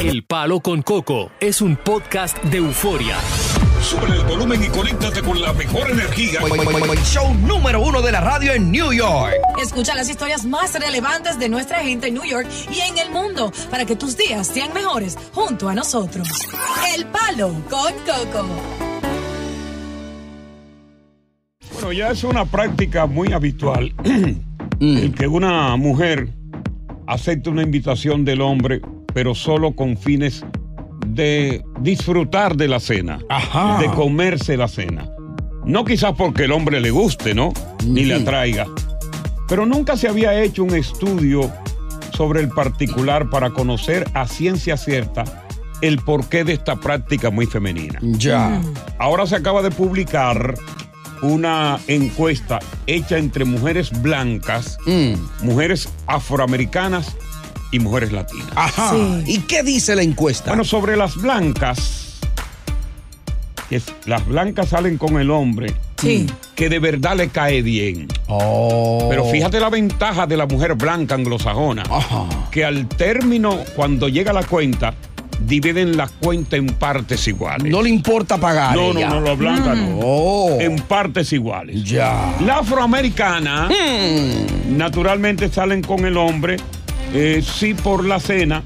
El Palo con Coco es un podcast de euforia. Sube el volumen y conéctate con la mejor energía. Show número uno de la radio en New York. Escucha las historias más relevantes de nuestra gente en New York y en el mundo para que tus días sean mejores junto a nosotros. El Palo con Coco. Bueno, ya es una práctica muy habitual el que una mujer acepte una invitación del hombre, pero solo con fines de disfrutar de la cena, Ajá. de comerse la cena. No quizás porque el hombre le guste, ¿no? Ni le atraiga. Pero nunca se había hecho un estudio sobre el particular para conocer a ciencia cierta el porqué de esta práctica muy femenina. Ya. Ahora se acaba de publicar una encuesta hecha entre mujeres blancas, Mm. mujeres afroamericanas y mujeres latinas. Ajá. Sí. ¿Y qué dice la encuesta? Bueno, sobre las blancas, que las blancas salen con el hombre Sí. que de verdad le cae bien. oh. Pero fíjate la ventaja de la mujer blanca anglosajona, Ajá. que al término, cuando llega la cuenta, dividen la cuenta en partes iguales. No le importa pagar. no, no, ella. no, la blanca no. Oh. En partes iguales. Ya. La afroamericana, Mm. naturalmente salen con el hombre, eh, sí por la cena,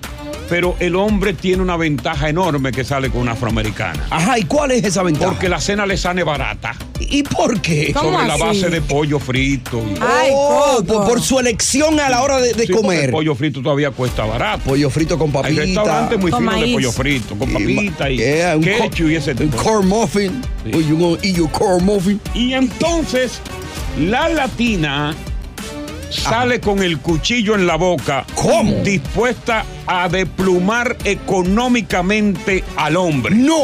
pero el hombre tiene una ventaja enorme que sale con una afroamericana. Ajá, ¿y cuál es esa ventaja? Porque la cena le sale barata. ¿Y por qué? ¿Cómo sobre la base de pollo frito. y- Ay, oh, por, por su elección a la hora de, de Sí, porque comer. El pollo frito todavía cuesta barato. Pollo frito con Hay papita. restaurantes muy finos de pollo frito, con y papita y, yeah, un ketchup y ese Un tipo. de- corn muffin. Sí. Eat your corn muffin. Y entonces la latina sale con el cuchillo en la boca. ¿Cómo? Dispuesta a deplumar económicamente al hombre. No.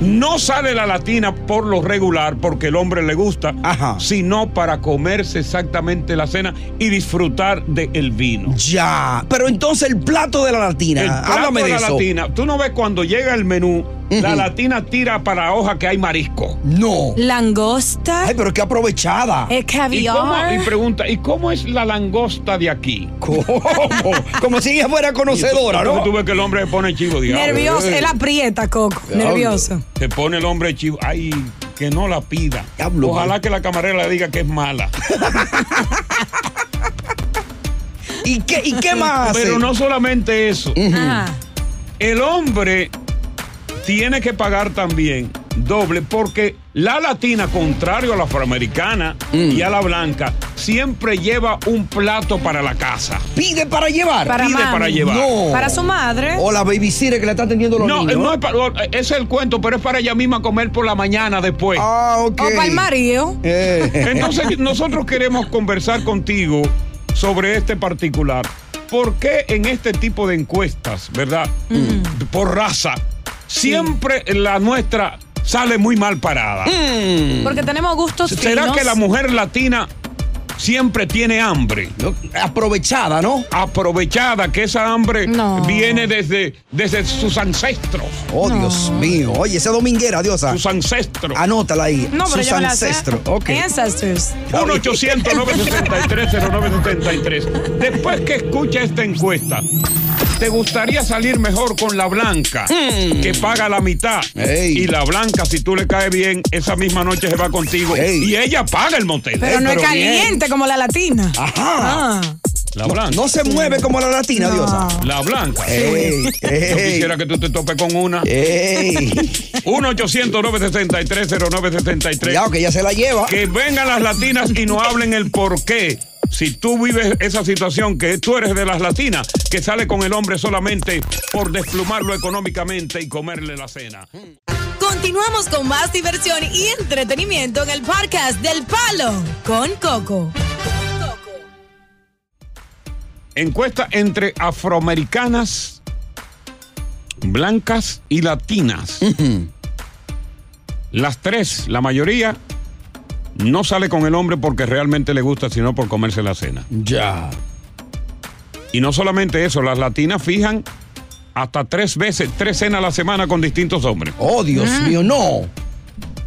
No sale la latina por lo regular porque el hombre le gusta, Ajá. sino para comerse exactamente la cena y disfrutar del vino. Ya. Pero entonces el plato de la latina. El plato Háblame de, de la eso. latina, tú no ves cuando llega el menú, la latina tira para la hoja que hay marisco. No. Langosta. Ay, pero qué aprovechada. eh, ¿Y, cómo, caviar. y pregunta, ¿y cómo es la langosta de aquí? ¿Cómo? Como si ella fuera conocedora, Entonces ¿no? Tú ves que el hombre se pone chivo, diablo. Nervioso. Él aprieta, Coco. Diablo. Nervioso. Se pone el hombre chivo. Ay, que no la pida. Diablo, Ojalá man. que la camarera le diga que es mala. ¿Y qué, y qué más hace? Pero no solamente eso. El hombre tiene que pagar también doble porque la latina, contrario a la afroamericana Mm. y a la blanca, siempre lleva un plato para la casa. Pide para llevar. Para Pide mami. para llevar. No. Para su madre. O la babysitter que le está atendiendo los No, niños. no es para, ese es el cuento, pero es para ella misma comer por la mañana después. Ah, ok. O para el marido. Eh. Entonces, nosotros queremos conversar contigo sobre este particular. ¿Por qué en este tipo de encuestas, verdad? Por raza, siempre la nuestra sale muy mal parada. Mm. Porque tenemos gustos ¿Será finos. que la mujer latina siempre tiene hambre? No, aprovechada, ¿no? Aprovechada que esa hambre No. viene desde, desde sus ancestros. Oh, Dios mío. Oye, esa dominguera, Diosa. Sus ancestros. Anótala ahí. No, pero Sus yo me la sé. ancestros. Ok. Ancestors. 1-800-963-0973. Después que escucha esta encuesta, ¿te gustaría salir mejor con la blanca, que paga la mitad? Ey. Y la blanca, si tú le caes bien, esa misma noche se va contigo. Ey. Y ella paga el motel. Pero no es bien. Como la latina. Ajá. Ah. La blanca. No se mueve como la latina, No. Diosa. La blanca. Ey, Yo quisiera que tú te topes con una. ey. 1-800-963-0963. Cuidado que ella se la lleva. Que vengan las latinas y nos hablen el por qué. Si tú vives esa situación, que tú eres de las latinas, que sale con el hombre solamente por desplumarlo económicamente y comerle la cena. Continuamos con más diversión y entretenimiento en el podcast del Palo con Coco. Encuesta entre afroamericanas, blancas y latinas. Las tres, la mayoría, no sale con el hombre porque realmente le gusta, sino por comerse la cena. Ya. Y no solamente eso, las latinas fijan hasta tres veces, tres cenas a la semana con distintos hombres. Oh, Dios mío, no.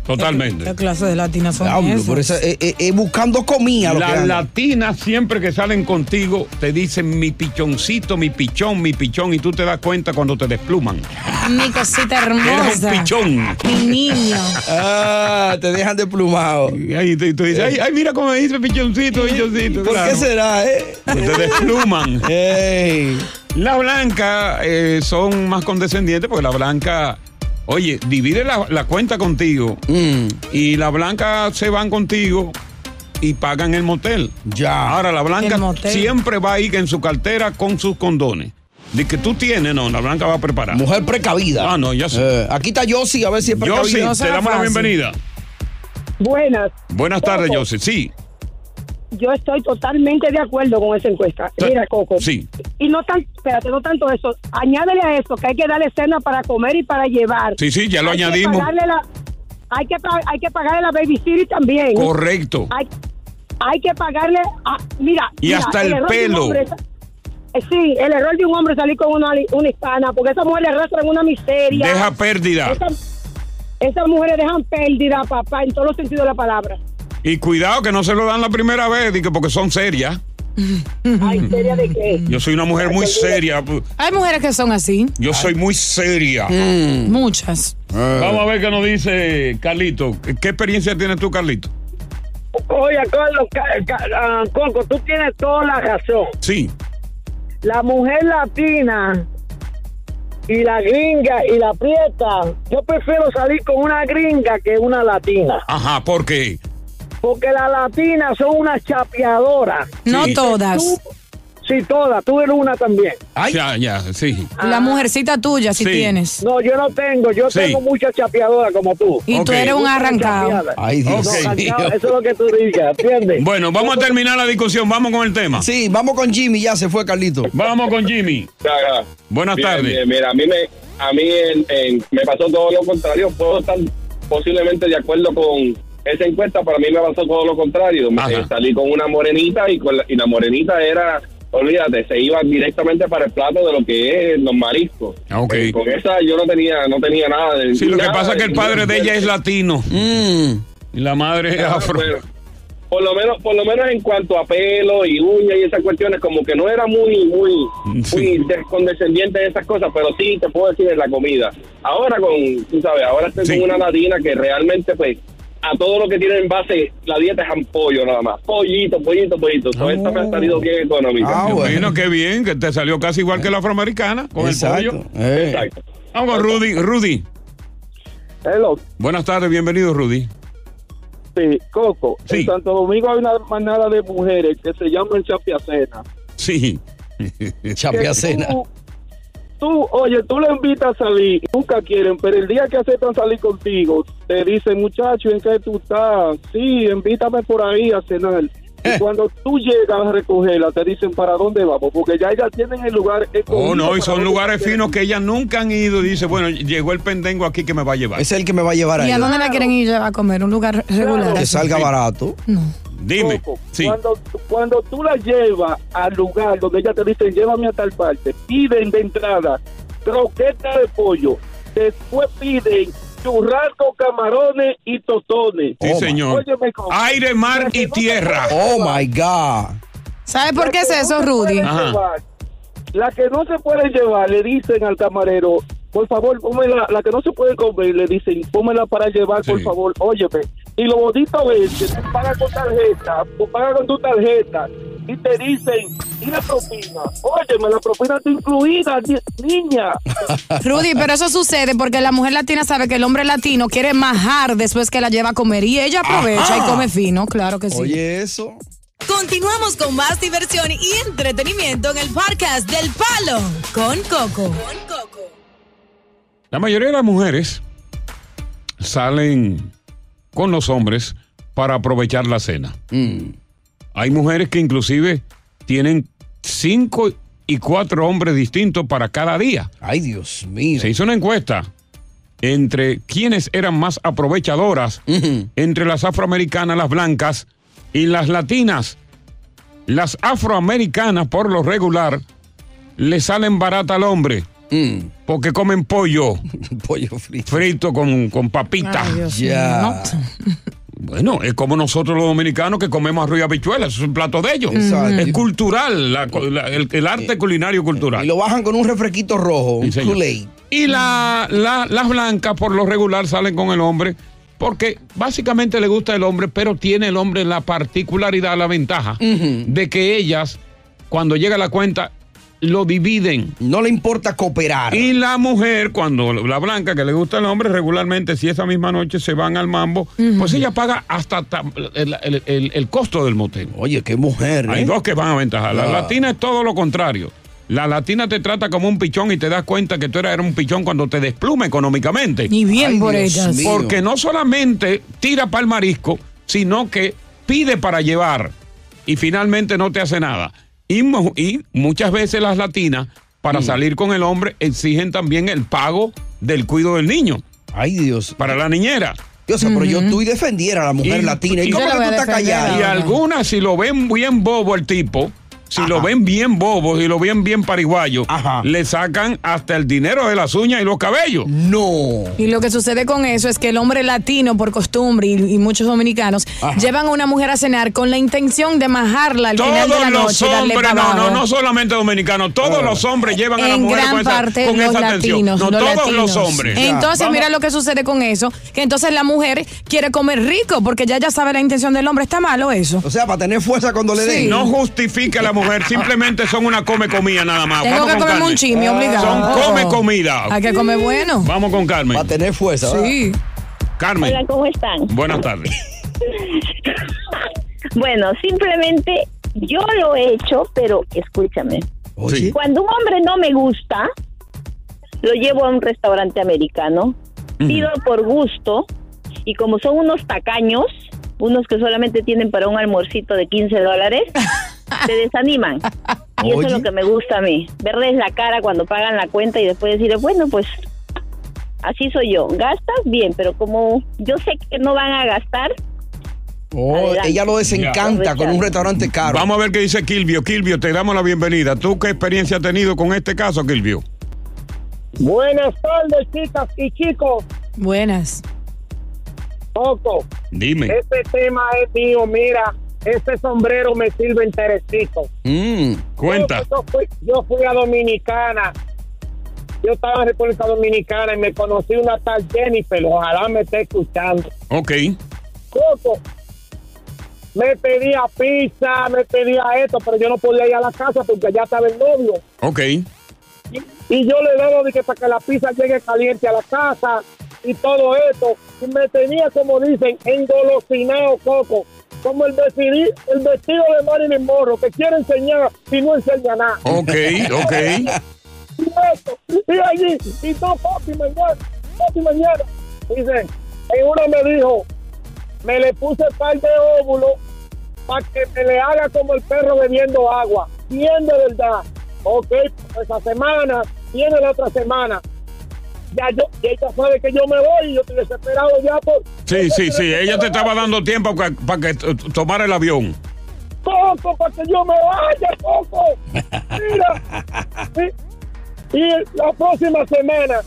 Totalmente. ¿Qué clase de latinas son por eso, eh, eh, eh, buscando comida. Las latinas siempre que salen contigo te dicen mi pichoncito, mi pichón, mi pichón y tú te das cuenta cuando te despluman. Mi cosita Eres hermosa. un pichón. Mi niño. Ah, te dejan de plumado. Y ahí tú, tú dices, ay, ay, mira cómo me dice pichoncito, pichoncito. ¿Por claro. qué será, eh? Te despluman. Ey. La blanca eh, son más condescendientes porque la blanca, oye, divide la, la cuenta contigo Mm, y la blanca se van contigo y pagan el motel. ya. Ahora la blanca siempre va a ir en su cartera con sus condones. De que tú tienes, no, la blanca va a preparar. Mujer precavida. Ah, no, ya sé. Eh, aquí está Yossi, a ver si es precavida. no te damos la bienvenida. Buenas. Buenas tardes, Yossi. Sí. Yo estoy totalmente de acuerdo con esa encuesta. Mira, Coco. Sí. Y no tan, espérate, no tanto eso. Añádele a eso que hay que darle cena para comer y para llevar. Sí, sí, ya lo Hay que añadimos. pagarle la- hay, que, hay que pagarle la babysitter también. Correcto. Hay, hay que pagarle, a- mira. Y mira, hasta el error de un pelo. hombre es- eh, sí, el error de un hombre salir con una, una hispana, porque esa mujer le arrastran una miseria. Deja pérdida. Esa- esas mujeres dejan pérdida, papá, en todos los sentidos de la palabra. Y cuidado que no se lo dan la primera vez, porque son serias. Ay, seria de qué. Yo soy una mujer muy seria. Hay mujeres que son así. Yo soy muy seria. Mm, Muchas. eh. Vamos a ver qué nos dice Carlito. ¿Qué experiencia tienes tú, Carlito? Oye, Carlos, Ca- Ca- Coco, tú tienes toda la razón. Sí. La mujer latina y la gringa y la prieta, yo prefiero salir con una gringa que una latina. Ajá, ¿por qué? Porque las latinas son unas chapeadoras. No Sí. todas. Tú, sí, todas. Tú eres una también. Ay, Ya, ya, sí. La mujercita tuya, si Sí. tienes. No, yo no tengo. Yo Sí. tengo muchas chapeadoras como tú. Y Ok. tú eres un arrancado. ay, Dios Ok. No, mío. arrancado, eso es lo que tú digas, ¿entiendes? Bueno, vamos a terminar la discusión. Vamos con el tema. Sí, vamos con Jimmy, ya se fue Carlito. Vamos con Jimmy. Ajá. Buenas Bien, tardes. bien, mira, a mí me, a mí en- en- me pasó todo lo contrario. Puedo estar posiblemente de acuerdo con esa encuesta, pero a mí me pasó todo lo contrario. Me- salí con una morenita y, con la, y la morenita era, olvídate, se iba directamente para el plato de lo que es los mariscos. Eh, con esa yo no tenía, no tenía nada de. Sí, lo que pasa es que el padre de ella es latino Mm, y la madre es Ah, afro. por lo menos por lo menos en cuanto a pelo y uñas y esas cuestiones como que no era muy muy Sí. muy des- condescendiente en esas cosas pero sí te puedo decir en la comida ahora con tú sabes ahora estoy Sí. con una latina que realmente pues a todo lo que tiene en base la dieta es pollo nada más pollito pollito pollito todo esta me ha salido bien económica Ah, bueno. bueno, qué bien, que te salió casi igual que la afroamericana con el pollo. Eh. exacto Vamos Rudy. Rudy, Hello, buenas tardes, bienvenido, Rudy. sí, Coco. Sí. En Santo Domingo hay una manada de mujeres que se llaman chapiacena. Sí. Chapiacena. Tú, tú, oye, tú le invitas a salir, nunca quieren, pero el día que aceptan salir contigo, te dicen, muchacho, ¿en qué tú estás? Sí, invítame por ahí a cenar. Eh. Y cuando tú llegas a recogerla, te dicen, ¿para dónde vamos? Porque ya ellas tienen el lugar. Oh, no, y son lugares finos que ellas nunca han ido. Dice, bueno, llegó el pendengo aquí que me va a llevar. Es el que me va a llevar ¿Y ahí. a dónde la quieren ir a comer? ¿Un lugar regular? Que salga Sí. barato. No. Dime. Coco, Sí. Cuando, cuando tú la llevas al lugar donde ella te dicen, llévame a tal parte, piden de entrada croqueta de pollo, después piden churrasco, camarones y tostones. Sí, Oh, my- señor. Óyeme, Aire, mar y tierra. puede Oh my God. ¿Sabes por la qué es eso, Rudy? Ajá. La que no se pueden llevar, le dicen al camarero, por favor, pómela, la que no se puede comer, le dicen, pómela para llevar, por favor, óyeme. Y lo bonito es que tú pagas con tarjeta, tú pagas con tu tarjeta, y te dicen, ¿y la propina? Óyeme, la propina está incluida, ni- niña. Rudy, pero eso sucede porque la mujer latina sabe que el hombre latino quiere majar después que la lleva a comer y ella aprovecha y come fino, claro que sí. Oye, eso. Continuamos con más diversión y entretenimiento en el podcast del Palo con Coco. La mayoría de las mujeres salen con los hombres para aprovechar la cena. Mm. Hay mujeres que inclusive tienen cinco y cuatro hombres distintos para cada día. Ay, Dios mío. Se hizo una encuesta entre quienes eran más aprovechadoras entre las afroamericanas, las blancas y las latinas. Las afroamericanas, por lo regular, le salen barata al hombre. Mm, porque comen pollo pollo frito. frito con, con papitas. Ay, Dios Ya. mío. Bueno, es como nosotros los dominicanos que comemos arroz y habichuelas, es un plato de ellos. Exacto. Es cultural, la- la- el, el arte culinario cultural. Y lo bajan con un refresquito rojo, un Sí, señor. Kool-Aid. Y la- la- las blancas por lo regular salen con el hombre porque básicamente le gusta el hombre, pero tiene el hombre la particularidad, la ventaja de que ellas, cuando llega la cuenta, lo dividen. No le importa cooperar. Y la mujer, cuando la blanca que le gusta el hombre, regularmente, si esa misma noche se van al mambo, pues ella paga hasta ta- el, el- el- el costo del motel. Oye, qué mujer, Hay ¿eh? dos que van a ventajar. La Ah. latina es todo lo contrario. La latina te trata como un pichón y te das cuenta que tú eres un pichón cuando te despluma económicamente. Y bien Ay, por Dios ellas. mío. Porque no solamente tira para el marisco, sino que pide para llevar y finalmente no te hace nada. Y, mu- y muchas veces las latinas, Mm. para salir con el hombre, exigen también el pago del cuido del niño, Ay, Dios. para la niñera. Dios, pero yo tú y defendiera a la mujer Y- latina. ¿Y y- cómo Yo que la tú estás callada? Y algunas, si lo ven bien bobo el tipo, si lo ven bien bobo, si lo ven bien pariguayo, Ajá. le sacan hasta el dinero de las uñas y los cabellos. No. Y lo que sucede con eso es que el hombre latino, por costumbre, y, y muchos dominicanos, Ajá. llevan a una mujer a cenar con la intención de majarla al final de Todos la los noche, darle hombres, no, no, no solamente dominicanos, todos los hombres llevan a la en mujer gran con esa, parte con los esa atención. latinos, No los todos latinos. los hombres. Entonces, Vamos- mira lo que sucede con eso, que entonces la mujer quiere comer rico porque ya ya sabe la intención del hombre. ¿Está malo eso? O sea, para tener fuerza cuando le Sí. den. No justifica la mujer, simplemente son una come comida nada más. Tengo Vamos que comerme un chimi, obligado. Son come comida. Hay que comer bueno. Vamos con Carmen. Para tener fuerza. ¿verdad? Sí. Carmen, Hola, ¿cómo están? buenas tardes. Bueno, simplemente yo lo he hecho, pero escúchame. Sí. Cuando un hombre no me gusta, lo llevo a un restaurante americano, pido por gusto, y como son unos tacaños, unos que solamente tienen para un almuercito de 15 dólares, se desaniman. Y eso es lo que me gusta a mí, verles la cara cuando pagan la cuenta y después decirles, bueno, pues así soy yo. Gastas bien, pero como yo sé que no van a gastar, Oh, Adelante. ella lo desencanta Ya. con un restaurante caro. Vamos a ver qué dice Kilvio. Kilvio, te damos la bienvenida. ¿Tú qué experiencia has tenido con este caso, Kilvio? Buenas tardes, chicas y chicos. Buenas. Coco, Dime. este tema es mío. Mira, este sombrero me sirve enterecito. Mm. Cuenta. Yo fui, yo fui a Dominicana. Yo estaba en República Dominicana y me conocí una tal Jennifer. Ojalá me esté escuchando. Ok. Coco, me pedía pizza, me pedía esto, pero yo no podía ir a la casa porque allá estaba el novio. Ok. Y yo le daba de que para que la pizza llegue caliente a la casa y todo esto. Y me tenía, como dicen, engolosinado, Coco. Como el, vestidi- el vestido de Marilyn Monroe, que quiere enseñar y no enseña nada. Ok, ok. Y esto, y allí, y no, papi, mañana, papi, mañana. Dice, en una me dijo, me le puse par de óvulos para que me le haga como el perro bebiendo agua. Bien de verdad. Ok, esa semana, viene la otra semana. Ya yo, y ella sabe que yo me voy y yo estoy desesperado ya por... Sí, sí, sí. Ella te estaba dando tiempo para que t- tomara el avión. Coco, para que yo me vaya, Coco. Mira. Y, y la próxima semana,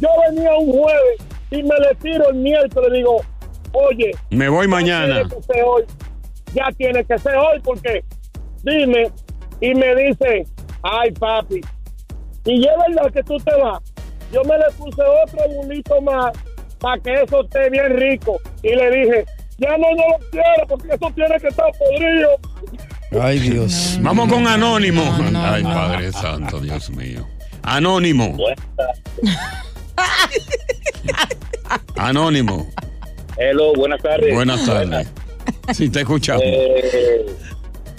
yo venía un jueves y me le tiro el miércoles. Digo, oye, Me voy ya mañana. tiene que ser hoy. Ya tiene que ser hoy porque, dime, y me dice, ay, papi, y es verdad que tú te vas. Yo me le puse otro bulito más para que eso esté bien rico. Y le dije, ya no, no lo quiero porque eso tiene que estar podrido. Ay, Dios. Vamos con Anónimo. Ay, Padre Santo, Dios mío. Anónimo. Anónimo. Hello, buenas tardes. Buenas tardes. Sí, te escuchamos. Eh,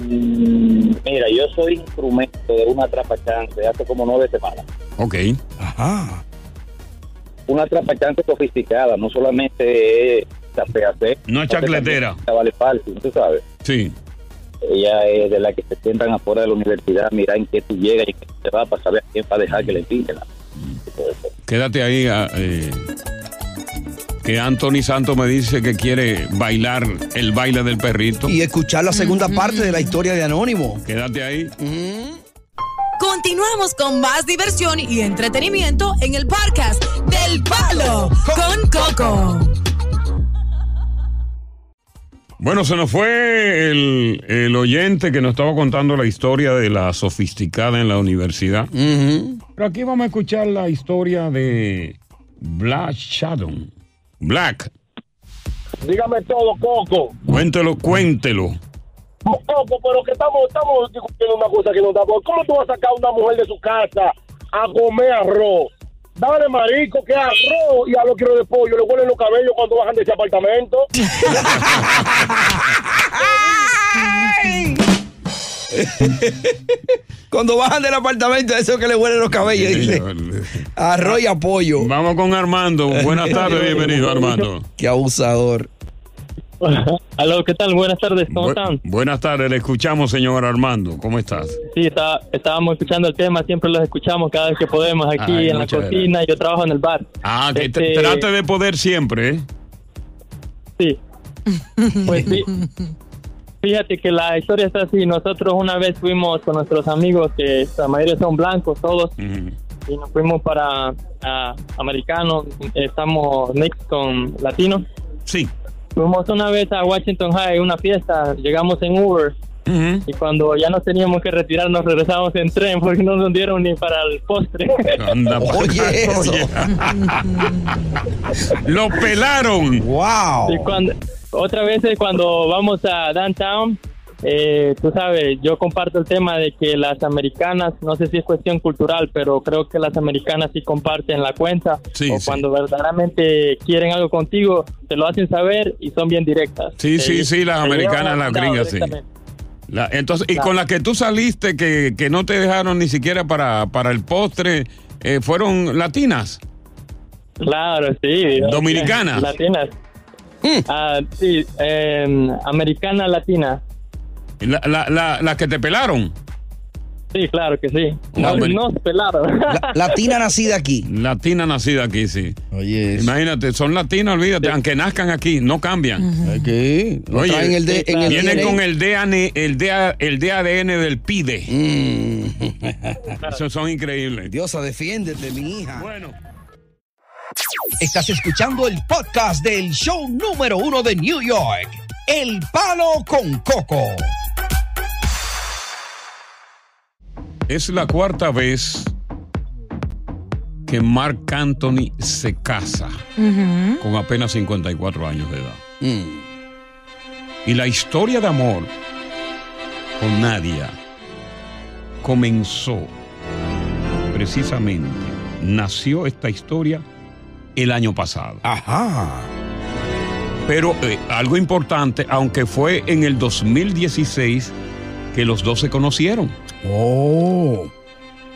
mira, yo soy instrumento de una trapachante hace como nueve semanas. Ok. Ajá. Una trapachante sofisticada, no solamente es tapeacer. No es chacletera. Vale falso, tú sabes. Sí. Ella es de la que se sientan afuera de la universidad, mira en qué tú llegas y en qué te vas para saber a quién va a dejar que le pinten. Quédate ahí. ah, eh, que Anthony Santos me dice que quiere bailar el baile del perrito. Y escuchar la segunda parte de la historia de Anónimo. Quédate ahí. Con Continuamos con más diversión y entretenimiento en el podcast del Palo con Coco. Bueno, se nos fue el, el oyente que nos estaba contando la historia de la sofisticada en la universidad. Pero aquí vamos a escuchar la historia de Black Shadow. Black, Dígame todo, Coco. cuéntelo, cuéntelo. Coco, pero que estamos, estamos discutiendo una cosa que no da. ¿Cómo tú vas a sacar a una mujer de su casa a comer arroz? Dale, marico, que arroz y a los kilos de pollo le huelen los cabellos cuando bajan de ese apartamento. Cuando bajan del apartamento, eso que le huelen los cabellos, dice. Arroz y apoyo. Vamos con Armando. Buenas tardes, bienvenido, Armando. Qué abusador. Aló, ¿qué tal? Buenas tardes, ¿cómo Bu- están? buenas tardes, le escuchamos, señor Armando. ¿Cómo estás? Sí, está- estábamos escuchando el tema, siempre los escuchamos cada vez que podemos aquí Ay, en la cocina, yo trabajo en el bar. Ah, que Este- trate de poder siempre, ¿eh? Sí. Pues sí. Fíjate que la historia está así. Nosotros una vez fuimos con nuestros amigos, que la mayoría son blancos todos, y nos fuimos para ah, americanos. Estamos mix con latinos. Sí. Fuimos una vez a Washington High, una fiesta. Llegamos en Uber. Y cuando ya nos teníamos que retirar, nos regresamos en tren porque no nos dieron ni para el postre. Anda, Oye, eso. Oye. Lo pelaron. Wow. Y cuando, otra vez es cuando vamos a downtown, eh, tú sabes, yo comparto el tema de que las americanas, no sé si es cuestión cultural, pero creo que las americanas sí comparten la cuenta. Sí, o sí. cuando verdaderamente quieren algo contigo, te lo hacen saber y son bien directas. Sí, sí, Eh, sí, las te americanas, las gringas, sí. La- entonces, y con la que tú saliste, que, que no te dejaron ni siquiera para, para el postre, eh, ¿fueron latinas? Claro, sí. ¿Dominicanas? Latinas. Ah, sí, eh, americana latina. La, la, la, las que te pelaron. Sí, claro que sí. La No, no pelaron. La- latina nacida aquí. Latina nacida aquí, sí. Oye. Imagínate, son latinas, olvídate, aunque nazcan aquí, no cambian. Aquí. Oye, traen el de- en el Vienen DNA. con el DNA, el, DA el DADN del PIDE. Mm. Esos son increíbles. Diosa, defiéndete, mi hija. Bueno. Estás escuchando el podcast del show número uno de New York. El Palo con Coco. Es la cuarta vez que Mark Anthony se casa con apenas 54 años de edad. Mm. Y la historia de amor con Nadia comenzó precisamente, nació esta historia el año pasado. Ajá. Pero eh, algo importante, aunque fue en el 2016 que los dos se conocieron. Oh.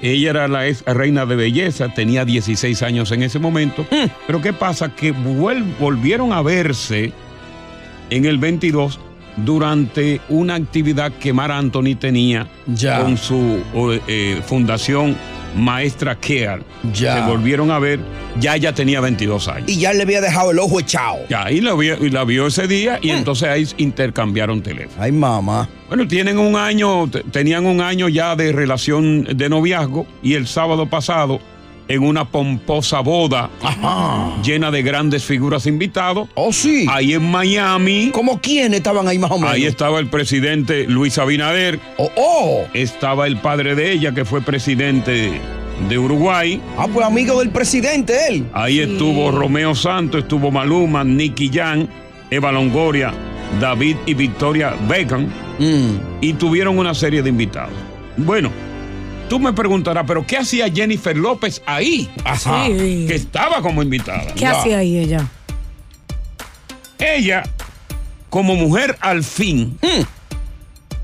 Ella era la ex reina de belleza, tenía 16 años en ese momento. Mm. Pero ¿qué pasa? Que volvieron a verse en el 22 durante una actividad que Mar Anthony tenía Ya. con su eh, fundación Maestra Care. Ya. Se volvieron a ver, ya ella tenía 22 años. Y ya le había dejado el ojo echado. Ya, ahí la vio, y la vio ese día y entonces ahí intercambiaron teléfono. Ay, mamá. Bueno, tienen un año, te- tenían un año ya de relación de noviazgo y el sábado pasado, en una pomposa boda llena de grandes figuras invitados, Oh, sí. ahí en Miami, ¿Cómo quiénes estaban ahí más o menos? ahí estaba el presidente Luis Abinader, Oh, oh. estaba el padre de ella que fue presidente de Uruguay, Ah, pues amigo del presidente, él. ahí estuvo Romeo Santos, estuvo Maluma, Nicky Jan, Eva Longoria, David y Victoria Beckham. Mm. y tuvieron una serie de invitados. Bueno, tú me preguntarás, ¿pero qué hacía Jennifer López ahí? Ajá. Sí. Que estaba como invitada. ¿Qué hacía ahí ella? Ella, como mujer al fin,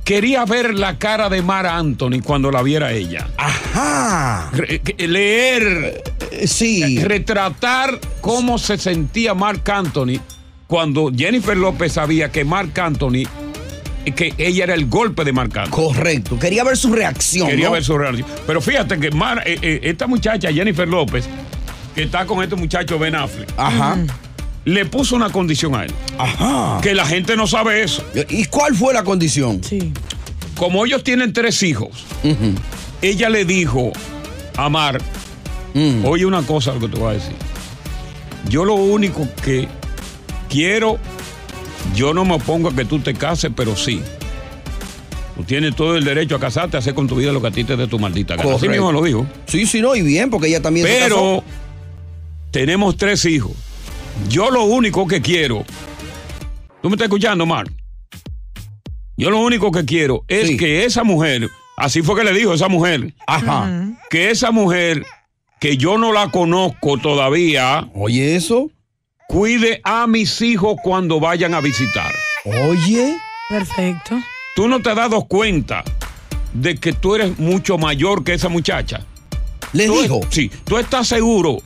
quería ver la cara de Mara Anthony cuando la viera ella. Ajá. Re- leer, Eh, Sí. retratar cómo se sentía Mark Anthony cuando Jennifer López sabía que Mark Anthony, que ella era el golpe de Mark Anthony. Correcto. Quería ver su reacción. Quería ¿no? ver su reacción. Pero fíjate que Mar- eh, eh, esta muchacha, Jennifer López, que está con este muchacho Ben Affleck, Ajá. le puso una condición a él. Ajá. Que la gente no sabe eso. ¿Y cuál fue la condición? Sí. Como ellos tienen tres hijos, ella le dijo a Mar, Mm. oye una cosa lo que te voy a decir. Yo lo único que quiero, yo no me opongo a que tú te cases, pero sí. Tú tienes todo el derecho a casarte, a hacer con tu vida lo que a ti te dé tu maldita gana. Así mismo lo dijo. Sí, sí, no, y bien, porque ella también se casó. Pero tenemos tres hijos. Yo lo único que quiero. ¿Tú me estás escuchando, Mar? Yo lo único que quiero es Sí. que esa mujer, así fue que le dijo esa mujer, Ajá. que esa mujer, que yo no la conozco todavía, Oye, eso. Cuide a mis hijos cuando vayan a visitar. Oye. Perfecto. Tú no te has dado cuenta de que tú eres mucho mayor que esa muchacha. Le Tú- dijo. Sí, tú estás seguro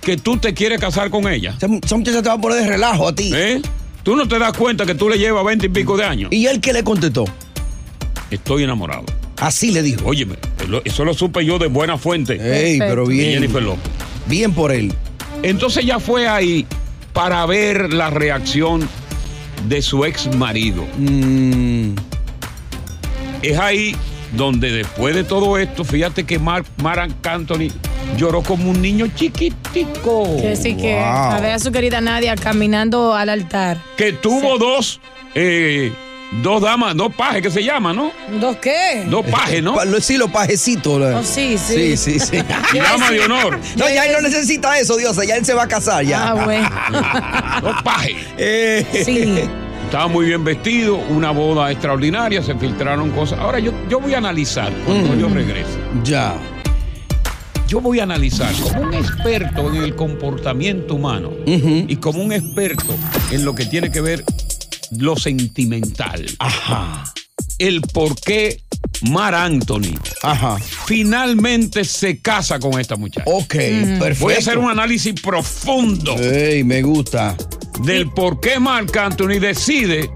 que tú te quieres casar con ella. Esa, muchacha te va a poner de relajo a ti. ¿Eh? Tú no te das cuenta que tú le llevas veinte y pico de años. ¿Y él qué le contestó? Estoy enamorado. Así le dijo. Óyeme, eso lo supe yo de buena fuente. Ey, pero bien. Jennifer López. Bien por él. Entonces ya fue ahí para ver la reacción de su ex marido. Mm, Es ahí donde después de todo esto, fíjate que Mark, Marc Anthony lloró como un niño chiquitico. Que sí que Wow. a ver a su querida Nadia caminando al altar. Que tuvo dos, eh, dos damas, dos pajes que se llaman, ¿no? ¿Dos qué? Dos pajes, ¿no? pa- lo- sí, los pajecitos. la- Oh, sí, sí. Sí, sí, sí. Y dama de honor. No, ya él no necesita eso, Dios. Ya él se va a casar ya. Ah, bueno. Dos pajes. Eh, Sí. Estaba muy bien vestido, una boda extraordinaria, se filtraron cosas. Ahora yo, yo voy a analizar cuando yo regrese. Ya. Yo voy a analizar como un experto en el comportamiento humano y como un experto en lo que tiene que ver lo sentimental. Ajá. El por qué Mar Anthony Ajá. finalmente se casa con esta muchacha. Ok, perfecto. Voy a hacer un análisis profundo Ey, me gusta. del por qué Marc Anthony decide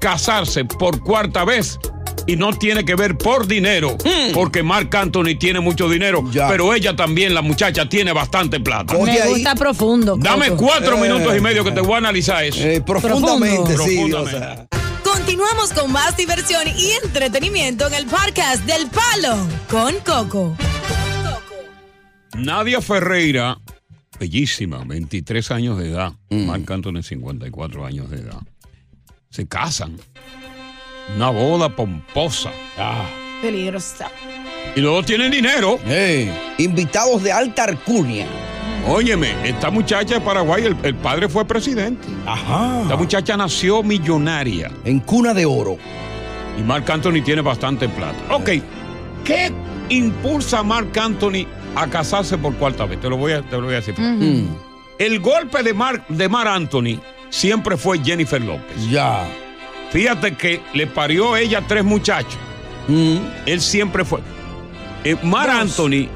casarse por cuarta vez y no tiene que ver por dinero, porque Marc Anthony tiene mucho dinero. Ya. pero ella también, la muchacha, tiene bastante plata. Oye, Me ahí- gusta profundo. Dame Coco. cuatro Eh. minutos y medio que te voy a analizar eso. Eh, profundamente, Profundo. sí. Profundamente. o sea. Continuamos con más diversión y entretenimiento en el podcast del Palo con Coco. Nadia Ferreira, bellísima, 23 años de edad. Mm. Marc Anthony, 54 años de edad. Se casan. Una boda pomposa. Ah. Peligrosa. Y luego tienen dinero. Ey, invitados de alta alcurnia. Óyeme, esta muchacha de Paraguay, el, el padre fue presidente. Ajá. Esta muchacha nació millonaria. En cuna de oro. Y Marc Anthony tiene bastante plata. Ok, ¿qué impulsa a Marc Anthony a casarse por cuarta vez? Te lo voy a, te lo voy a decir. Mm, El golpe de Marc de Mar Anthony siempre fue Jennifer López. ya. Fíjate que le parió ella tres muchachos. Mm, Él siempre fue. Eh, Mar Dos. Anthony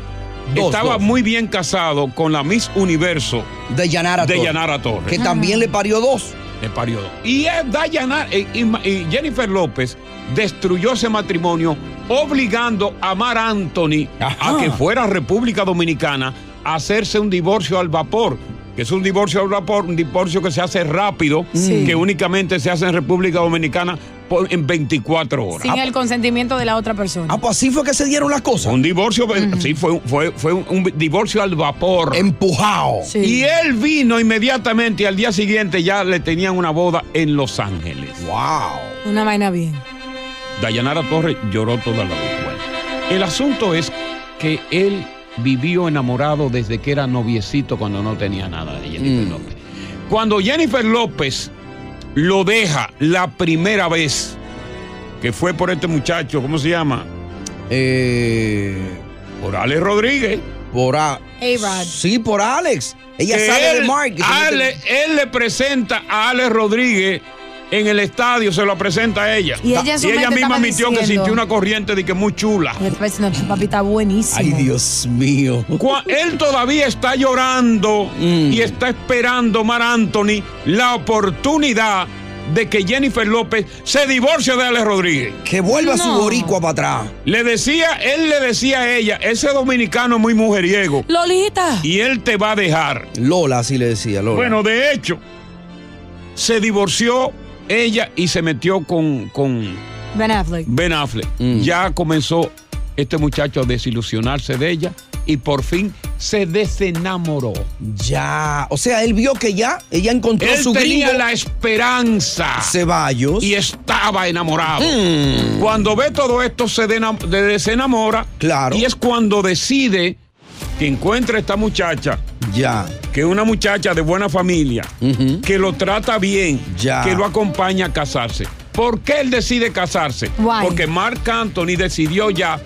Dos, estaba dos. muy bien casado con la Miss Universo de Yanara de Torres. Yanara Torres. Que también le parió dos. Le parió dos. Y, Dayanara- eh, y y Jennifer López destruyó ese matrimonio obligando a Mar Anthony Ajá. a que fuera a República Dominicana a hacerse un divorcio al vapor. Que es un divorcio al vapor, un divorcio que se hace rápido, Sí. que únicamente se hace en República Dominicana por- en 24 horas. Sin el consentimiento de la otra persona. Ah, pues así fue que se dieron las cosas. Un divorcio, sí, fue, un- fue, fue un, un divorcio al vapor. Empujado. Sí. Y él vino inmediatamente y al día siguiente ya le tenían una boda en Los Ángeles. Wow. Una vaina bien. Dayanara Torres lloró toda la vida. Bueno, el asunto es que él vivió enamorado desde que era noviecito cuando no tenía nada de Jennifer Mm. López. Cuando Jennifer López lo deja la primera vez, que fue por este muchacho, ¿cómo se llama? Eh, Por Alex Rodríguez. por a, A-Rod. Sí, por Alex. Ella que sale de él, Mark. Ale- él le presenta a Alex Rodríguez en el estadio, se lo presenta a ella. Y ella misma admitió que sintió una corriente de que muy chula. Y papi está buenísimo. Ay, Dios mío. Él todavía está llorando Mm. y está esperando, Mar Anthony, la oportunidad de que Jennifer López se divorcie de Alex Rodríguez. Que vuelva su boricua para atrás. Le decía, él le decía a ella, ese dominicano es muy mujeriego Lolita. y él te va a dejar. Lola, así le decía, Lola. Bueno, de hecho, se divorció ella y se metió con, con Ben Affleck. Ben Affleck. Mm. Ya comenzó este muchacho a desilusionarse de ella y por fin se desenamoró. Ya, o sea, él vio que ya ella encontró Él su tenía gringo. la esperanza. Ceballos. Y estaba enamorado. Mm. Cuando ve todo esto, se desenamora. Claro. Y es cuando decide que encuentra a esta muchacha. Ya. Que es una muchacha de buena familia. Que lo trata bien. Ya. Que lo acompaña a casarse. ¿Por qué él decide casarse? Why? Porque Marc Anthony decidió ya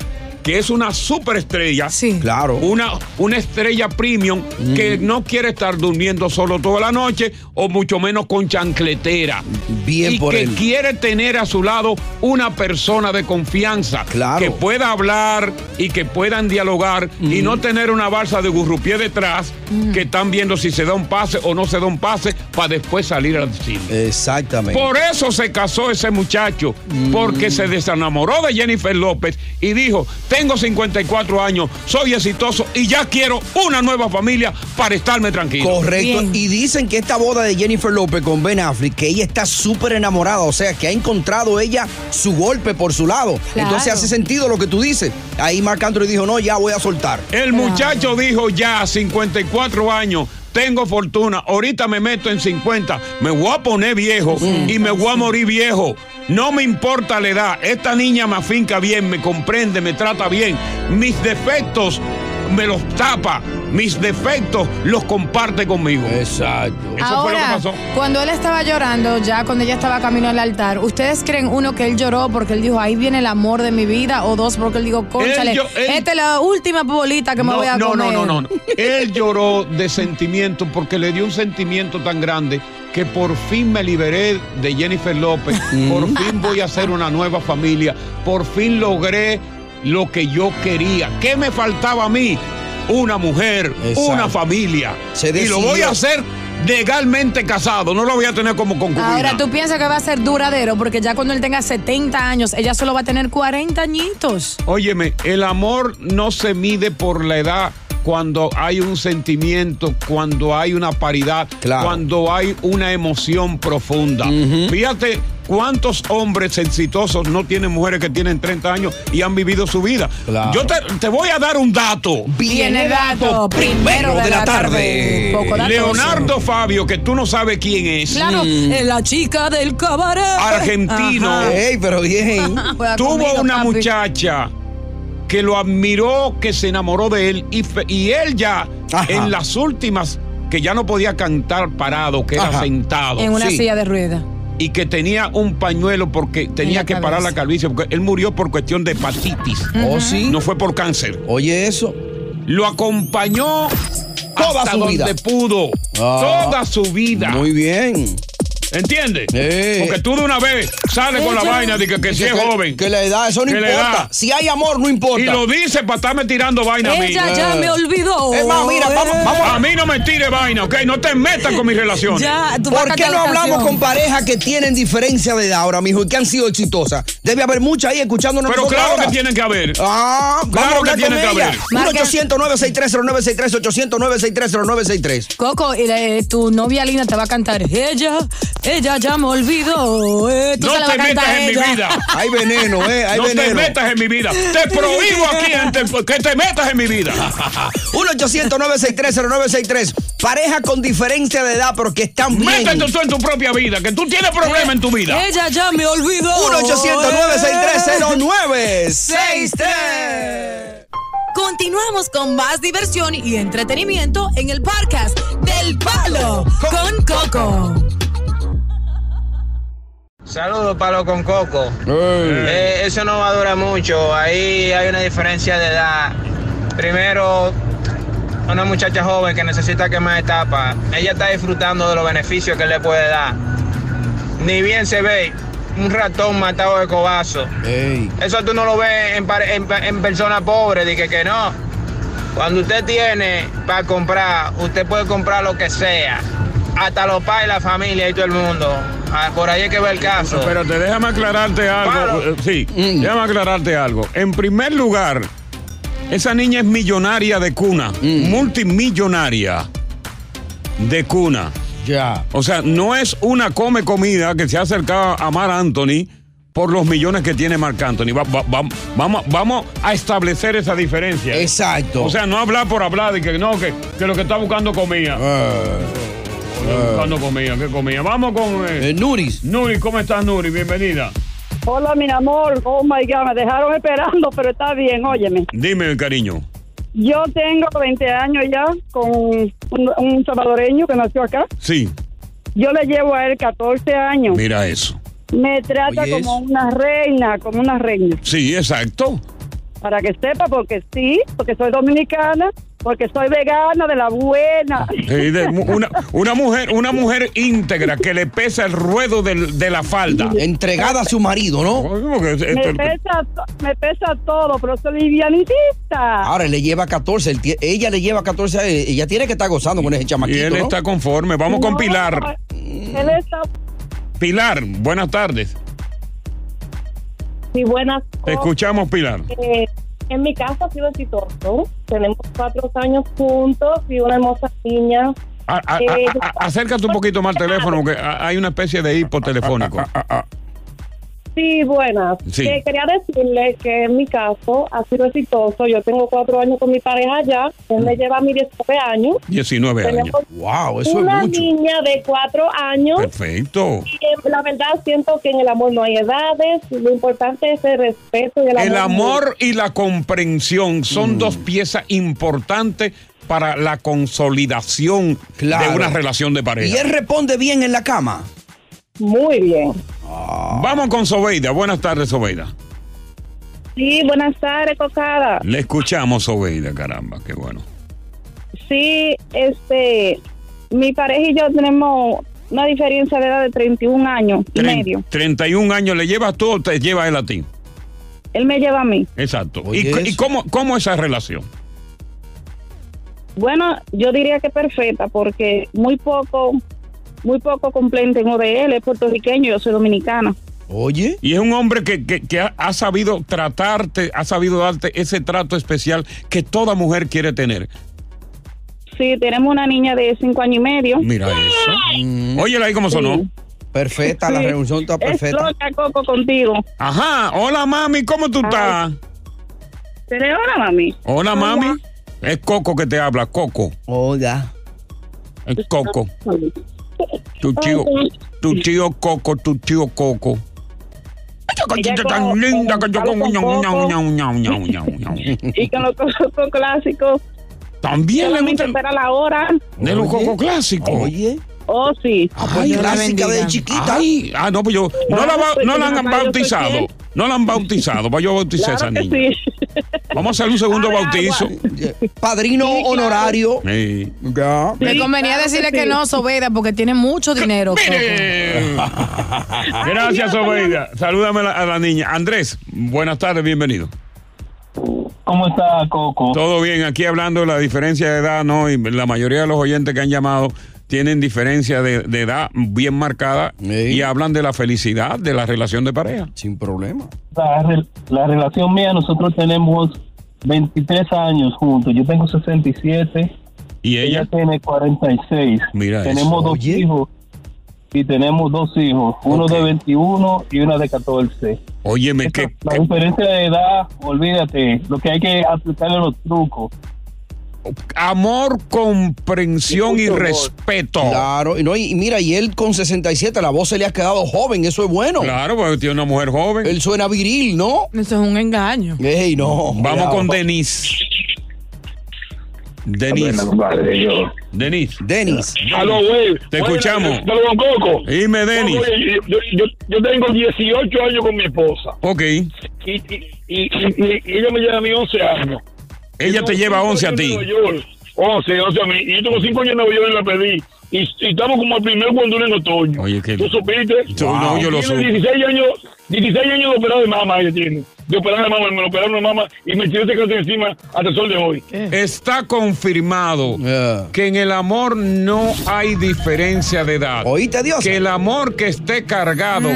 que es una superestrella. Sí. Claro. Una, una estrella premium que no quiere estar durmiendo solo toda la noche o mucho menos con chancletera. Bien y por que él. quiere tener a su lado una persona de confianza Claro. que pueda hablar y que puedan dialogar y no tener una balsa de gurrupié detrás que están viendo si se da un pase o no se da un pase para después salir al cine. Exactamente. Por eso se casó ese muchacho, Mm. porque se desenamoró de Jennifer López y dijo, tengo 54 años, soy exitoso y ya quiero una nueva familia para estarme tranquilo. Correcto. Bien. Y dicen que esta boda de Jennifer López con Ben Affleck, que ella está súper enamorada, o sea, que ha encontrado ella su golpe por su lado. Claro. Entonces hace sentido lo que tú dices. Ahí Marc Anthony dijo, no, ya voy a soltar. El muchacho dijo ya, 54 años. Tengo fortuna, ahorita me meto en 50, me voy a poner viejo y me voy a morir viejo. No me importa la edad, esta niña me afinca bien, me comprende, me trata bien. Mis defectos me los tapa, mis defectos los comparte conmigo. Exacto. Eso fue lo que Ahora, pasó. cuando él estaba llorando, ya cuando ella estaba camino al altar, ¿ustedes creen, uno, que él lloró porque él dijo, ahí viene el amor de mi vida? O dos, porque él dijo, yo- él- esta es la última bolita que me voy a no, comer? no, no, no, no. Él lloró de sentimiento porque le dio un sentimiento tan grande que por fin me liberé de Jennifer López, por fin voy a hacer una nueva familia, por fin logré lo que yo quería. ¿Qué me faltaba a mí? Una mujer, Exacto. una familia. Se y lo voy a hacer legalmente casado, no lo voy a tener como concubina. Ahora tú piensas que va a ser duradero porque ya cuando él tenga 70 años, ella solo va a tener 40 añitos. Óyeme, el amor no se mide por la edad cuando hay un sentimiento, cuando hay una paridad, Claro. cuando hay una emoción profunda. Fíjate cuántos hombres exitosos no tienen mujeres que tienen 30 años y han vivido su vida. Claro. Yo te, te voy a dar un dato. Viene dato primero de la tarde. Leonardo Fabio, que tú no sabes quién es. Claro, es la chica del cabaret. Argentino. Ajá. Ey, pero bien. Tuvo conmigo, una papi. muchacha que lo admiró, que se enamoró de él y, fe- y él ya Ajá. en las últimas que ya no podía cantar parado, que era sentado En una Sí. silla de ruedas. y que tenía un pañuelo porque tenía que parar la calvicie porque él murió por cuestión de hepatitis, Oh, sí. no fue por cáncer. Oye, eso. Lo acompañó Toda hasta su donde vida. pudo, Ah. toda su vida. Muy bien. ¿Entiendes? Eh. Porque tú de una vez sales con la vaina de que, que si es joven. Que la edad, eso no importa. edad. Si hay amor, no importa. Y lo dice para estarme tirando vaina a mí. Ella ya me olvidó. Es más, mira, vamos, vamos A mí no me tire vaina, ¿ok? No te metas con mis relaciones. Ya, tú ¿Por qué no la hablamos con parejas que tienen diferencia de edad ahora, mijo, y que han sido exitosas? Debe haber muchas ahí escuchándonos Pero claro ahora. que tienen que haber. Ah, vamos Claro a hablar que con tiene que haber. 1 Marca- 800 963 0963 800 963 0963 Coco, y le- tu novia linda te va a cantar. Ella, ella ya me olvidó. Eh, tú No te metas en mi vida. Hay veneno, eh, hay no te metas en mi vida. Te prohíbo aquí ante- que te metas en mi vida. 1 800 963 0963 Pareja con diferencia de edad, pero que están bien. Métete tú en tu propia vida, que tú tienes problemas en tu vida. Ella ya me olvidó. 1 800 963 0963 Continuamos con más diversión y entretenimiento en el podcast del Palo con Coco. Saludos, Palo con Coco. Eh, eso no va a durar mucho. Ahí hay una diferencia de edad. Primero, una muchacha joven que necesita que más etapa. Ella está disfrutando de los beneficios que le puede dar. Ni bien se ve un ratón matado de cobazo. Ey. Eso tú no lo ves en, en, en personas pobres, dije que no. Cuando usted tiene para comprar, usted puede comprar lo que sea. Hasta los padres, la familia y todo el mundo. Ah, Por ahí es que ve el caso. Espérate, déjame aclararte algo. Palo. Eh, Sí, Mm. déjame aclararte algo. En primer lugar, esa niña es millonaria de cuna, Mm. multimillonaria de cuna. Ya. O sea, no es una come comida que se ha acercado a Mar Anthony por los millones que tiene Marc Anthony. Va- va- va- vamos, vamos a establecer esa diferencia. Exacto. O sea, no hablar por hablar de que no, que, que lo que está buscando comida. Está buscando comida, ¿qué comida? Vamos con. eh, Nuris. Nuri, ¿cómo estás, Nuri? Bienvenida. Hola, mi amor. Oh my God, me dejaron esperando, pero está bien, óyeme. Dime, cariño. Yo tengo 20 años ya con un, un salvadoreño que nació acá. Sí, Yo le llevo a él 14 años. mira eso. Me trata Oye, como eso. una reina, como una reina. Sí, exacto. Para que sepa, porque sí, porque soy dominicana, porque soy vegana de la buena. Sí, de mu- una, una mujer, una mujer íntegra que le pesa el ruedo de la falda. Entregada a su marido, ¿no? Me pesa, to- me pesa todo, pero soy livianitita. Ahora le lleva 14, él tie- ella le lleva 14, a él, ella tiene que estar gozando con ese Y chamaquito, él ¿no? está conforme. Vamos con Pilar. Él está Pilar, buenas tardes. Sí, buenas. Te escuchamos, Pilar. Eh, en mi caso ha sido exitoso. Tenemos cuatro años juntos y una hermosa niña. A- a- Eh, a- a- acércate un poquito más al teléfono, porque a- hay una especie de hipo telefónico. Sí, buenas. Sí. Eh, quería decirle que en mi caso ha sido exitoso. Yo tengo cuatro años con mi pareja ya. Él me lleva a mis 19 años. 19 años. Wow, una niña de cuatro años. Perfecto. Y, eh, la verdad siento que en el amor no hay edades. Lo importante es el respeto y el amor. El amor y la comprensión son dos piezas importantes para la consolidación Claro. de una relación de Y pareja. él responde bien en la cama. Muy bien. Vamos con Sobeida. Buenas tardes, Sobeida. Sí, buenas tardes, Cocada. Le escuchamos, Sobeida, caramba, qué bueno. Sí, este, mi pareja y yo tenemos una diferencia de edad de 31 años y Tren- medio. 31 años, ¿le llevas tú o te lleva él a ti? Él me lleva a mí. Exacto. Oye, ¿Y, y cómo, cómo esa relación? Bueno, yo diría que perfecta porque muy poco, muy poco cumplen tengo de él. Es puertorriqueño, yo soy dominicana. Oye. Y es un hombre que, que- que ha, sabido tratarte, ha sabido darte ese trato especial que toda mujer quiere tener. Sí, tenemos una niña de cinco años y medio. Mira eso. Óyela ahí cómo sonó. Perfecta, la reunión está Es perfecta. loca, Coco, contigo. Ajá. Hola, mami, ¿cómo tú estás? ¿Te hola, mami? Hola, mami. Es Coco que te habla, Coco. Hola. Es Coco. Tu tío, tu tío Coco, tu tío Coco. Esa cosita tan linda que yo como ñau, ñau, ñau, ñau, ñau, ñau, ñau. Y con los cocos clásicos. También le gusta espera la hora. de los Coco clásicos. Oye. Oh, sí. pues clásica de chiquita. Ay, ah, no, pues yo. No la, pues, no la han bautizado. No la han bautizado. Para yo bautizar a esa niña. sí. Vamos a hacer un segundo bautizo. Padrino honorario. Sí. Ya. Me convenía decirle que no, Sobeda, porque tiene mucho dinero. Mire. Gracias, Sobeida. Salúdame a la, a la niña. Andrés, buenas tardes, bienvenido. ¿Cómo está, Coco? Todo bien, aquí hablando de la diferencia de edad, ¿no? Y la mayoría de los oyentes que han llamado tienen diferencia de, de edad bien marcada y hablan de la felicidad de la relación de pareja. Sin problema. La, re- la relación mía, nosotros tenemos 23 años juntos. Yo tengo 67. ¿Y ella? tiene 46. Mira Tenemos eso. dos hijos. Y tenemos dos hijos. Uno de 21 y una de 14. Óyeme, que La diferencia de edad, olvídate. Lo que hay que aplicarle los trucos. Amor, comprensión y respeto. Claro, y, no, y mira, y él con 67, la voz se le ha quedado joven, eso es bueno. Claro, porque tiene una mujer joven. Él suena viril, ¿no? Eso es un engaño. Ey, no. Vamos cuidado. con Denis. Denis. Denis. Denis. Aló, güey. Te escuchamos. Coco. Dime, Denis. Yo, yo, tengo 18 años con mi esposa. Ok. Y, y, y, y- y- y ella me lleva a mí 11 años. Ella te lleva 11 a ti. 11, 11 a mí. Y yo tengo 5 años en Nueva York y la pedí. Y, y estamos como el primer guandul en otoño. Oye, que. ¿Tú supiste? Yo- no, yo lo Tiene supe. 16 años, 16 años de operado de mama ella tiene. De operar de mama, me lo operaron de mama y me tiró ese cáncer encima hasta el sol de hoy. Está confirmado que en el amor no hay diferencia de edad. Oíste, Dios. Que el amor que esté cargado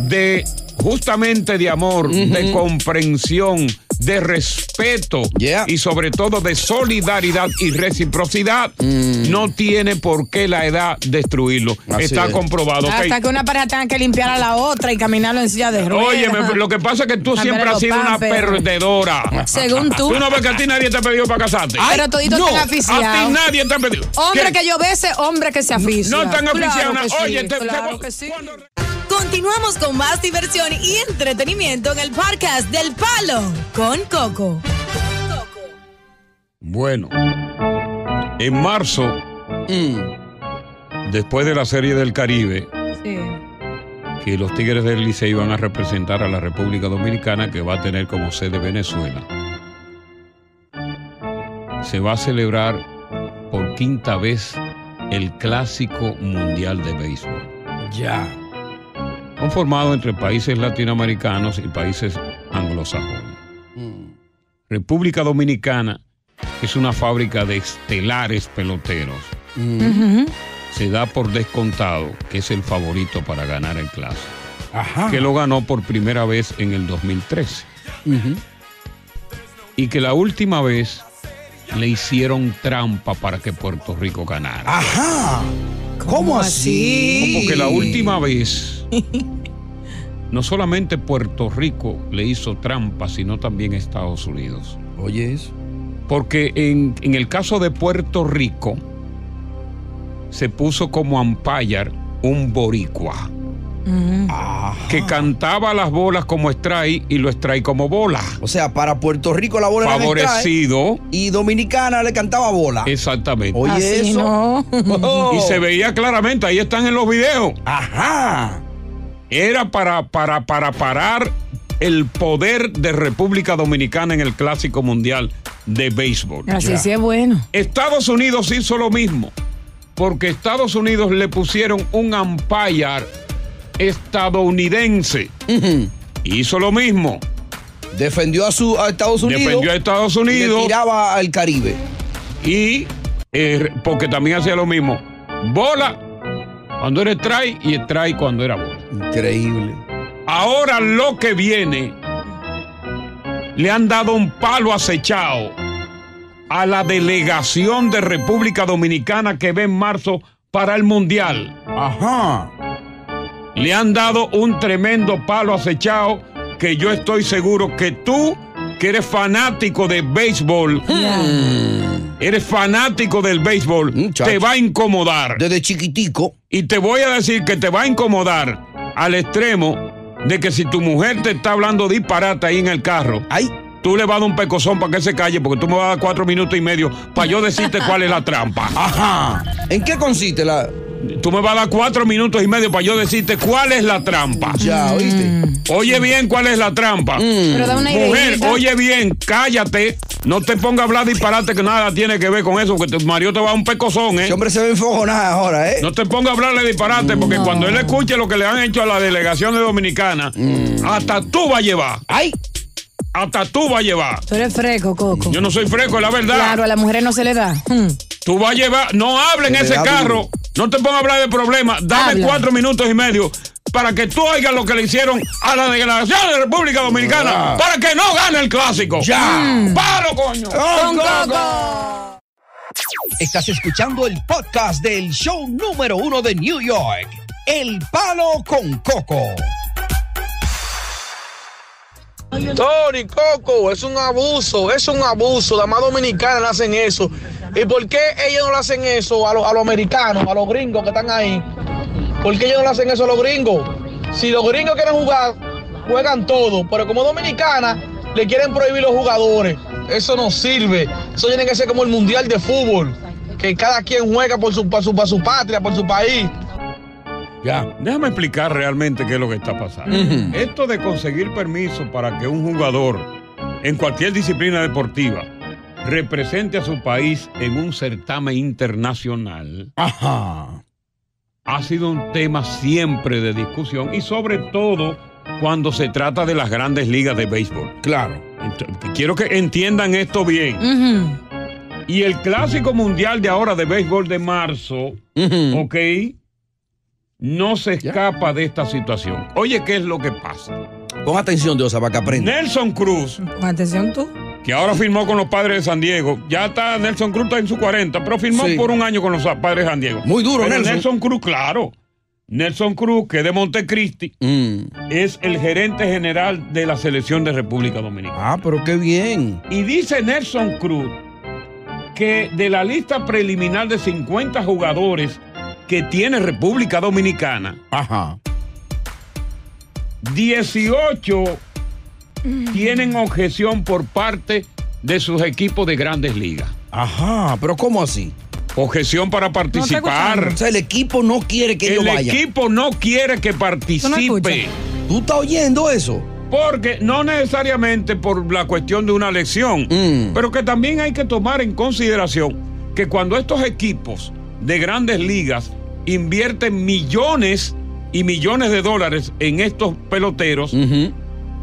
de justamente de amor, de comprensión, de respeto y sobre todo de solidaridad y reciprocidad. No tiene por qué la edad destruirlo. Así Está es. comprobado. Hasta que una pareja tenga que limpiar a la otra y caminarlo en silla de ruedas. Oye, me- lo que pasa es que tú siempre has sido una perdedora. Según tú. Tú no ves que a ti nadie te ha pedido para casarte. Pero todito no. están aficiados. A ti nadie te ha pedido. Hombre ¿Qué? que yo bese, hombre que se aficia. No están Claro aficiados. que sí, Oye, te- te- claro que sí. Continuamos con más diversión y entretenimiento en el podcast del Palo con Coco. Bueno, en marzo, después de la Serie del Caribe, Sí. que los Tigres del Licey iban a representar a la República Dominicana, que va a tener como sede Venezuela, se va a celebrar por quinta vez el Clásico Mundial de Béisbol. Ya. Conformado entre países latinoamericanos y países anglosajones. República Dominicana es una fábrica de estelares peloteros. Se da por descontado que es el favorito para ganar el clásico. Ajá. Que lo ganó por primera vez en el 2013. Y que la última vez le hicieron trampa para que Puerto Rico ganara. Ajá. ¿Cómo así? Porque la última vez, no solamente Puerto Rico le hizo trampa, sino también Estados Unidos. Oye eso. Porque en, en el caso de Puerto Rico, se puso como umpire un boricua. Que cantaba las bolas como strike y lo strike como bola. O sea, para Puerto Rico la bola era Favorecido. strike Y Dominicana le cantaba bola. Exactamente. Oye Así eso. Oh. Y se veía claramente, ahí están en los videos. Ajá. Era para, para, para parar el poder de República Dominicana en el Clásico Mundial de Béisbol. Así sí es bueno. Estados Unidos hizo lo mismo, porque Estados Unidos le pusieron un umpire estadounidense. Hizo lo mismo. Defendió a, su, a Estados Unidos. Defendió a Estados Unidos. Le tiraba al Caribe. Y eh, porque también hacía lo mismo. Bola cuando era strike y strike cuando era bola. Increíble. Ahora lo que viene, le han dado un palo acechado a la delegación de República Dominicana que ve en marzo para el Mundial. Ajá. Le han dado un tremendo palo acechado que yo estoy seguro que tú, que eres fanático de béisbol, eres fanático del béisbol, te va a incomodar. Desde chiquitico. Y te voy a decir que te va a incomodar al extremo de que si tu mujer te está hablando disparate ahí en el carro, tú le vas a dar un pecozón para que se calle, porque tú me vas a dar cuatro minutos y medio para yo decirte cuál es la trampa. Ajá. ¿En qué consiste la.? Tú me vas a dar cuatro minutos y medio para yo decirte cuál es la trampa. Ya, ¿oíste? Oye bien cuál es la trampa. Pero da una Mujer, ideita. oye bien, cállate. No te ponga a hablar disparate que nada tiene que ver con eso, porque tu marido te va a dar un pecozón, ¿eh? Ese hombre se ve enfogonado ahora, ¿eh? No te ponga a hablarle disparate, porque cuando él escuche lo que le han hecho a la delegación de Dominicana, hasta tú vas a llevar. ¡Ay! Hasta tú vas a llevar. Tú eres fresco, Coco. Yo no soy fresco, es la verdad. Claro, a las mujeres no se le da. Hmm. Tú vas a llevar, no hable en Se le ese carro. No te pongas a hablar de problemas, dame Habla. cuatro minutos y medio para que tú oigas lo que le hicieron a la delegación de República Dominicana Ah. para que no gane el clásico. Ya. ¡Palo, coño! Con Coco. Estás escuchando el podcast del show número uno de New York, El Palo con Coco. Tony, Coco, es un abuso, es un abuso. Las más dominicanas hacen eso. ¿Y por qué ellos no le hacen eso a, los- a los americanos, a los gringos que están ahí? ¿Por qué ellos no le hacen eso a los gringos? Si los gringos quieren jugar, juegan todo. Pero como dominicana, le quieren prohibir los jugadores. Eso no sirve. Eso tiene que ser como el mundial de fútbol. Que cada quien juega por su, por su, por su patria, por su país. Ya, déjame explicar realmente qué es lo que está pasando. Esto de conseguir permiso para que un jugador en cualquier disciplina deportiva represente a su país en un certamen internacional Ajá. ha sido un tema siempre de discusión y sobre todo cuando se trata de las grandes ligas de béisbol. Claro. Quiero que entiendan esto bien. Y el clásico mundial de ahora de béisbol de marzo. ¿ok? No se escapa de esta situación. Oye, ¿qué es lo que pasa? Pon atención, Diosa, para que aprenda. Nelson Cruz, Con atención tú. Que ahora firmó con los padres de San Diego. Ya está, Nelson Cruz está en su 40, pero firmó Sí. por un año con los padres de San Diego. Muy duro, Pero Nelson. Cruz, claro. Nelson Cruz, que es de Montecristi, Mm. es el gerente general de la selección de República Dominicana. Ah, pero qué bien. Y dice Nelson Cruz que de la lista preliminar de 50 jugadores que tiene República Dominicana, Ajá. 18 tienen objeción por parte de sus equipos de grandes ligas. Ajá, pero ¿cómo así? Objeción para participar. O sea, el equipo no quiere que El ellos vayan. equipo no quiere que participe. ¿Tú estás oyendo eso? Porque no necesariamente por la cuestión de una elección, Mm. pero que también hay que tomar en consideración que cuando estos equipos de grandes ligas invierten millones y millones de dólares en estos peloteros,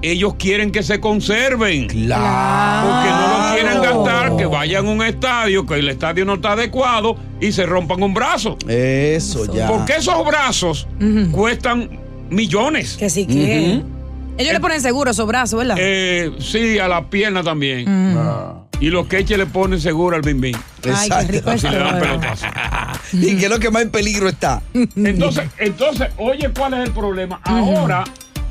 ellos quieren que se conserven. Claro. Porque no lo quieren gastar, que vayan a un estadio, que el estadio no está adecuado y se rompan un brazo. Eso ya. Porque esos brazos cuestan millones. Que sí que. Ellos le ponen seguro a esos brazos, ¿verdad? Eh, sí, a la pierna también. Ah. Y los queches le ponen seguro al bim bim. Ay, qué rico Así le dan esto, pelotazo. ¿Y qué es lo que más en peligro está? Entonces, entonces, oye, ¿cuál es el problema? Ahora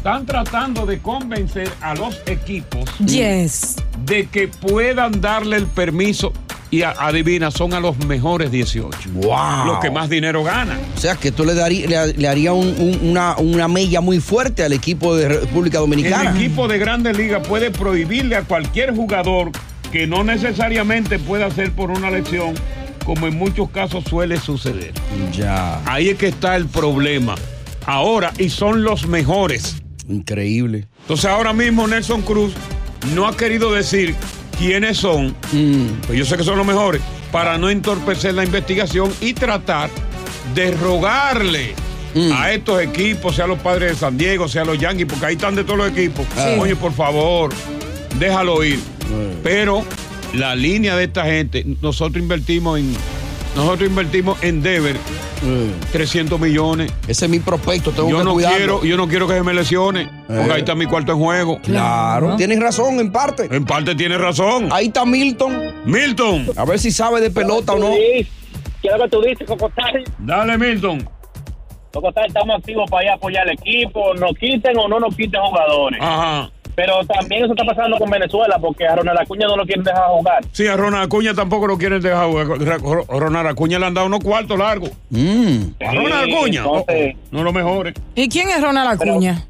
están tratando de convencer a los equipos Yes. de que puedan darle el permiso. Y a- adivina, son a los mejores 18. Wow. Los que más dinero ganan. O sea, que esto le, daría, le, le haría un- un- una, una mella muy fuerte al equipo de República Dominicana. El equipo de grandes ligas puede prohibirle a cualquier jugador que no necesariamente pueda ser por una elección, como en muchos casos suele suceder. Ya. Ahí es que está el problema. Ahora, y son los mejores. Increíble. Entonces ahora mismo Nelson Cruz no ha querido decir quiénes son, pues yo sé que son los mejores, para no entorpecer la investigación y tratar de rogarle a estos equipos, sea los padres de San Diego, sea los Yankees, porque ahí están de todos los equipos. Sí. Oye, por favor, déjalo ir. Pero la línea de esta gente, nosotros invertimos en, nosotros invertimos en Denver 300 millones. Ese es mi prospecto, tengo yo que no cuidarlo. quiero, yo no quiero que se me lesione, porque Eh. ahí está mi cuarto en juego. Claro. Tienes razón, en parte. En parte tienes razón. Ahí está Milton. Milton. A ver si sabe de pelota o no. ¿Qué es lo que tú dices, Cocotay? Dale, Milton. Cocotay, estamos activos para ir a apoyar al equipo, nos quiten o no nos quiten jugadores. Ajá. Pero también eso está pasando con Venezuela, porque a Ronald Acuña no lo quieren dejar jugar. Sí, a Ronald Acuña tampoco lo quieren dejar jugar. A Ronald Acuña le han dado unos cuartos largos. A Ronald Sí, Acuña. oh, entonces- no de los mejores. ¿Y quién es Ronald Acuña?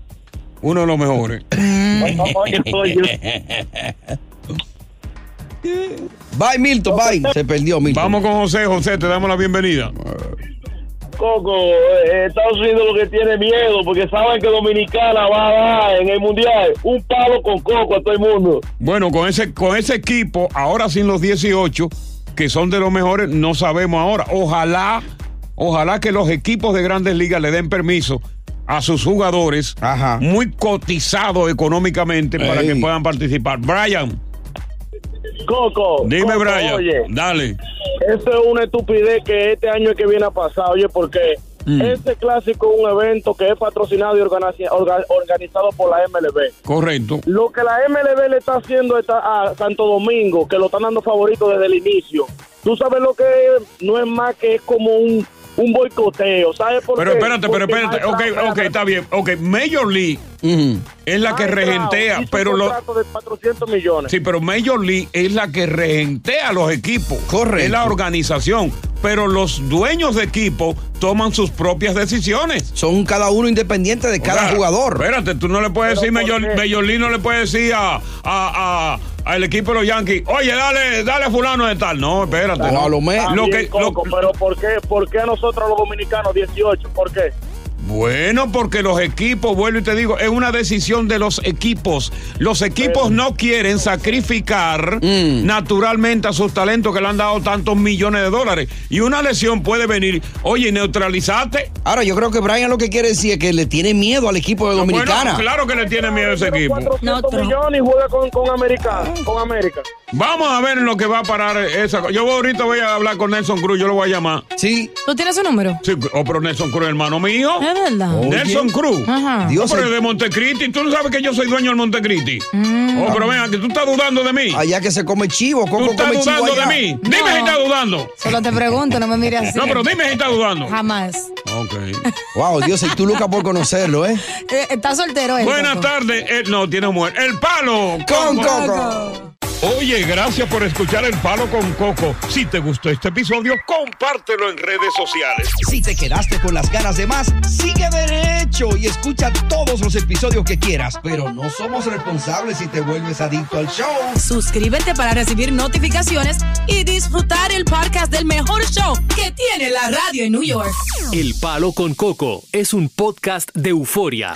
Uno de los mejores. Oye, oye. Bye, Milton, bye. Se perdió, Milton. Vamos con José. José, te damos la bienvenida. Coco, eh, Estados Unidos lo que tiene miedo porque saben que Dominicana va a dar en el mundial un palo con coco a todo el mundo. Bueno, con ese, con ese equipo, ahora sin los 18, que son de los mejores, no sabemos ahora. Ojalá, ojalá que los equipos de grandes ligas le den permiso a sus jugadores muy cotizados económicamente para que puedan participar. Brian, Coco. dime Coco, Brian, Oye, dale. eso es una estupidez que este año es que viene a pasar. Oye, porque Mm. este clásico es un evento que es patrocinado y organiza- orga- organizado por la MLB. Correcto. Lo que la MLB le está haciendo está a Santo Domingo, que lo están dando favorito desde el inicio. Tú sabes lo que es? no es más que es como un, un boicoteo. ¿Sabes por Pero qué? espérate, pero espérate. hay Ok, tra- ok, está bien. Ok, Major League es la que regentea, hizo pero un lo, de 400 millones. Sí, pero Major League es la que regentea los equipos. Correcto. Es la organización. Pero los dueños de equipo toman sus propias decisiones. Son cada uno independiente de cada sea, jugador. Espérate, tú no le puedes decir, Major, Major League no le puedes decir a, a- a- al equipo de los Yankees, oye, dale, dale a fulano de tal. No, espérate. Está Lo Coco, pero ¿por qué, ¿por qué a nosotros los dominicanos 18? ¿Por qué? Bueno, porque los equipos, vuelvo y te digo, es una decisión de los equipos. Los equipos no quieren sacrificar naturalmente a sus talentos que le han dado tantos millones de dólares. Y una lesión puede venir, oye, neutralizate. Ahora, yo creo que Brian lo que quiere decir es que le tiene miedo al equipo de Dominicana. Bueno, claro que le tiene miedo a ese equipo. 400 millones y juega con, con Americano, con América. Vamos a ver lo que va a parar esa cosa. Yo voy- ahorita voy a hablar con Nelson Cruz, yo lo voy a llamar. Sí. ¿Tú tienes su número? Sí, oh, pero Nelson Cruz, hermano mío. Es verdad. Nelson Cruz. Ajá. Dios pero es de Montecristi. Tú no sabes que yo soy dueño del Montecristi. Mm. Oh, pero venga, que tú estás dudando de mí. Allá que se come chivo, Tú Coco estás come chivo dudando de mí. Dime No. si estás dudando. Solo te pregunto, no me mires así. No, pero dime si estás dudando. Jamás. Ok. Wow, Dios, y tú lucas por conocerlo, ¿eh? Eh, ¿Estás soltero? Buenas tardes. Eh, no, tiene mujer. El palo Con Coco. Oye, gracias por escuchar El Palo con Coco. Si te gustó este episodio, compártelo en redes sociales. Si te quedaste con las ganas de más, sigue derecho y escucha todos los episodios que quieras. Pero no somos responsables si te vuelves adicto al show. Suscríbete para recibir notificaciones y disfrutar el podcast del mejor show que tiene la radio en New York. El Palo con Coco es un podcast de euforia.